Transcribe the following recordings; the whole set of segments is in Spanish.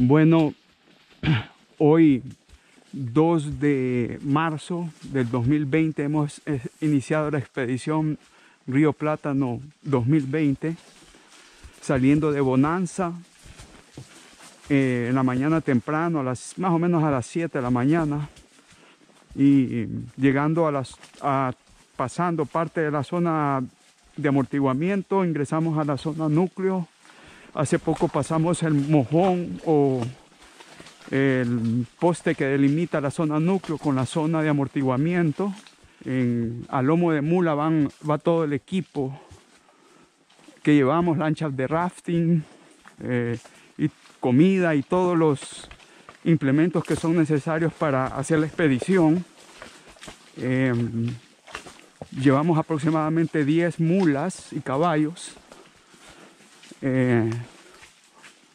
Bueno, hoy 2 de marzo del 2020 hemos eh, iniciado la expedición Río Plátano 2020 saliendo de Bonanza eh, en la mañana temprano, a las, más o menos a las 7 de la mañana y llegando a las pasando parte de la zona de amortiguamiento, ingresamos a la zona núcleo. Hace poco pasamos el mojón o el poste que delimita la zona núcleo con la zona de amortiguamiento. En, a lomo de mula van, va todo el equipo que llevamos, lanchas de rafting eh, y comida y todos los implementos que son necesarios para hacer la expedición. Eh, llevamos aproximadamente 10 mulas y caballos. Eh,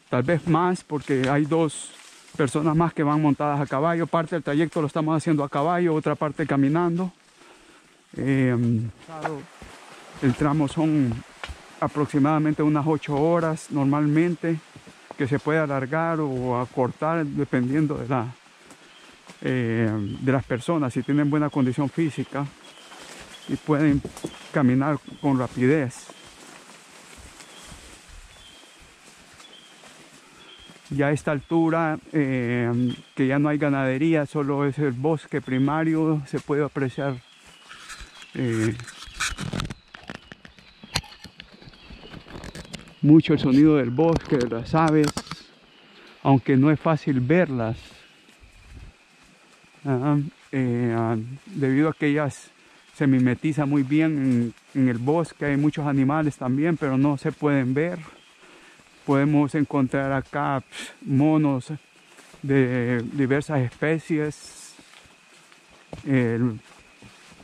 tal vez más porque hay dos personas más que van montadas a caballo. Parte del trayecto lo estamos haciendo a caballo, otra parte caminando. Eh, el tramo son aproximadamente unas 8 horas normalmente que se puede alargar o acortar dependiendo de, la, eh, de las personas, si tienen buena condición física y pueden caminar con rapidez. Ya a esta altura, eh, que ya no hay ganadería, solo es el bosque primario, se puede apreciar eh, mucho el sonido del bosque, de las aves, aunque no es fácil verlas, uh, eh, debido a que ellas se mimetiza muy bien en, en, el bosque, hay muchos animales también, pero no se pueden ver. Podemos encontrar acá monos de diversas especies, el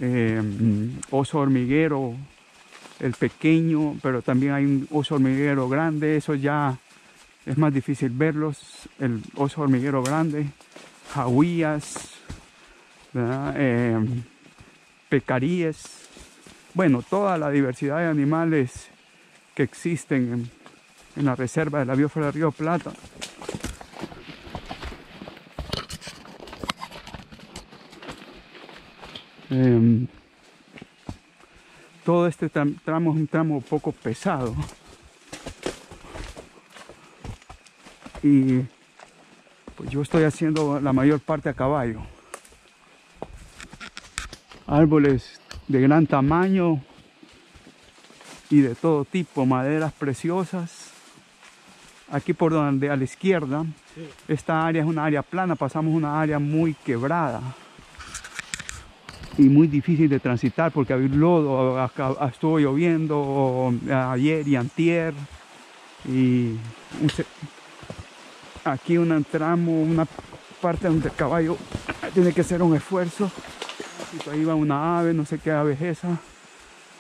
eh, oso hormiguero, el pequeño, pero también hay un oso hormiguero grande, eso ya es más difícil verlos, el oso hormiguero grande, jauías, eh, pecaríes, bueno, toda la diversidad de animales que existen en, en la reserva de la biosfera de Río Plata. Eh, todo este tramo es un tramo poco pesado. Y pues yo estoy haciendo la mayor parte a caballo. Árboles de gran tamaño y de todo tipo, maderas preciosas. Aquí por donde a la izquierda, esta área es una área plana, pasamos una área muy quebrada y muy difícil de transitar porque había lodo, acá, estuvo lloviendo ayer y antier y aquí un tramo, una parte donde el caballo tiene que hacer un esfuerzo ahí va una ave, no sé qué ave es esa.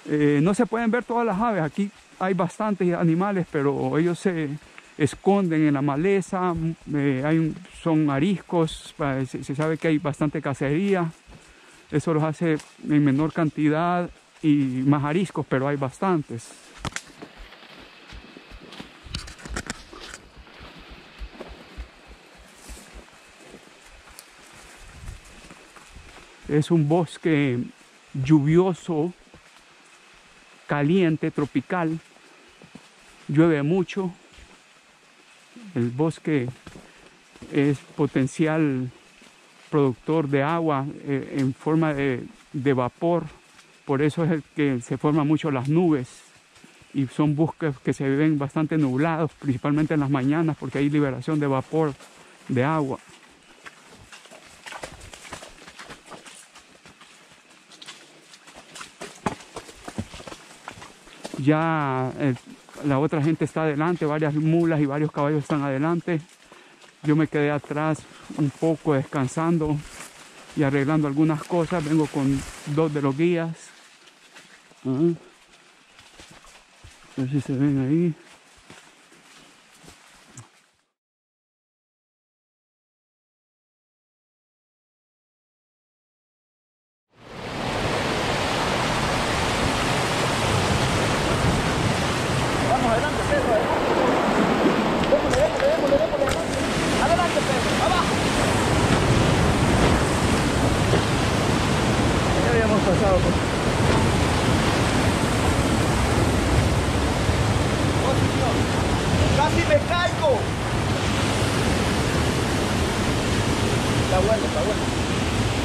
Eh, no se pueden ver todas las aves, aquí hay bastantes animales pero ellos se esconden en la maleza, eh, hay son ariscos, se sabe que hay bastante cacería eso los hace en menor cantidad y más ariscos, pero hay bastantes. Es un bosque lluvioso, caliente, tropical. Llueve mucho. El bosque es potencial productor de agua eh, en forma de, vapor, por eso es el que se forman mucho las nubes y son bosques que se ven bastante nublados, principalmente en las mañanas porque hay liberación de vapor de agua. Ya eh, la otra gente está adelante, varias mulas y varios caballos están adelante. Yo me quedé atrás un poco descansando y arreglando algunas cosas. Vengo con dos de los guías. A ver si se ven ahí.